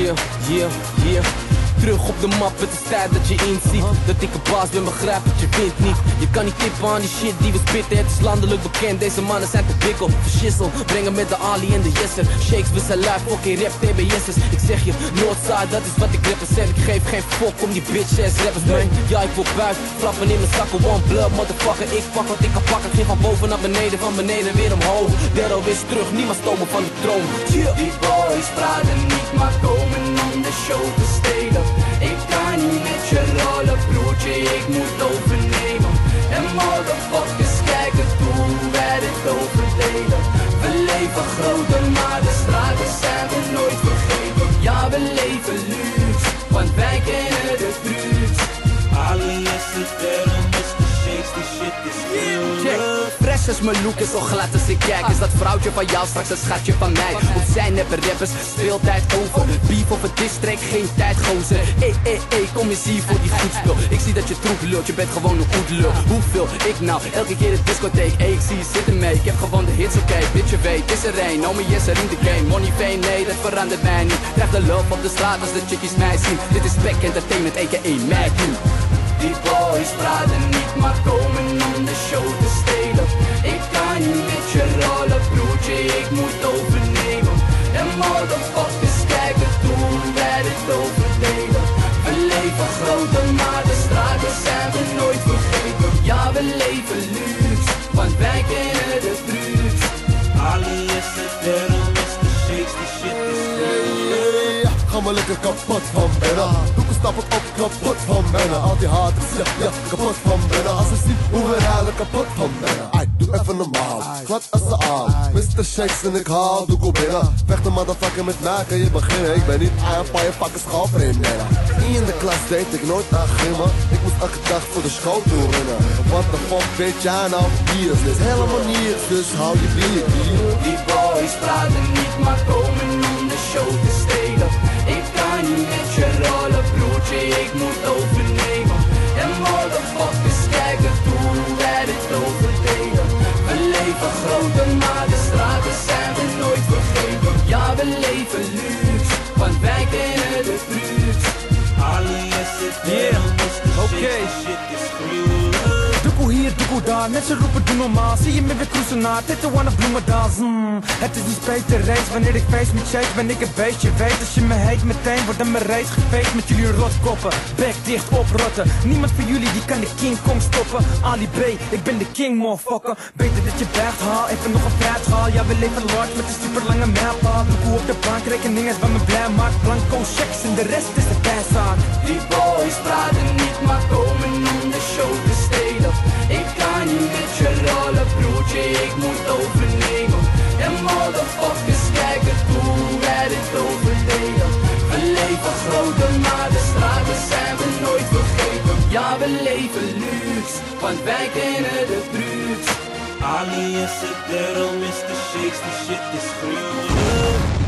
Yeah, yeah, yeah. Terug op de map, het is tijd dat je inziet. Dat ik een baas ben, begrijp dat je wint niet. Je kan niet tippen aan die shit die we spitten. Het is landelijk bekend, deze mannen zijn te bikkel. Verschissel, brengen met de Ali en de Jesser Shakes, we zijn live, fucking rap, TBS'ers Ik zeg je, Noordside, dat is wat ik represent. Ik geef geen fok om die bitch ass rappers, man Ja, ik wil buik, flappen in mijn zakken. One blood, motherfucker, ik pak wat ik kan pakken. Van boven naar beneden, van beneden weer omhoog. Dero is terug, niemand stomen van de troon. Yeah. Die boys praten niet, maar komen om de show te stelen Ik kan niet met je rollen, broertje, ik moet overnemen En motherfuckers Mijn look is zo glad als ik kijk Is dat vrouwtje van jou straks een schatje van mij. Of zijn neppe rappers, speeltijd over. Beef of het district, geen tijd gozer. Ey, ey, ey, kom eens hier voor die goed spul Ik zie dat je troep lult, je bent gewoon een goed lul. Hoeveel? Ik nou, elke keer de discotheek Ey, ik zie je zitten mee, ik heb gewoon de hits oké Bitch, je weet, is er een, no me yes, er in de game. Money, fame, nee, dat verandert mij niet. Krijg de love op de straat als de chickies mij zien. Dit is Pack Entertainment, a.k.a. You Die boys praten niet, maar komen om de show te stelen leven luxe, want wij kennen de trucs Ali is het daarom is de shakes, die shit is ga maar lekker kapot van binnen. Doe een stap op, kapot van binnen. Al die haters, ja, ja, kapot van binnen. Als ze zien hoe we rijden, kapot van binnen. Ai, doe even normaal, glad als ze Mr. Shakes en ik haal, doe go binnen. Vecht een motherfucker met mij, kan je beginnen Ik ben niet aan, pa je nee Niet in de klas deed ik nooit aan grimmen. Ik moest elke dag voor de school toe rennen What the fuck weet jij nou hier is? Helemaal niet, dus hou je bier. Die boys praten niet, maar komen om de show te stelen. Ik kan niet met je rollen, broertje, ik moet overnemen is gruwelijk Doekoe hier, doekoe daar, mensen roepen doe normaal. Zie je me weer cruisen naar, dit de one of bloemendans mm. Het is die speter race, wanneer ik face met shake ben ik een beetje Weet als je me heet meteen, wordt dan mijn race gefeest met jullie rotkoppen. Bek dicht oprotten, niemand van jullie die kan de king Kong stoppen. Ali B, ik ben de king motherfucker. Beter dat je buigt, haal. Even nog een fruit haal. Ja we leven large met een super lange mijlpaal. Doekoe op de bank, rekening is wat me blij maakt Blanco checks en de rest is de bijzaak Praten niet, maar komen om de show te stelen. Ik kan niet met je rollen, broertje, ik moet overnemen. En motherfuckers kijken hoe wij dit overdelen. We leven groter, maar de straten zijn we nooit vergeten. Ja, we leven luxe, want wij kennen de trucs Ali is het daarom is de shakes, die shit is gruwelijk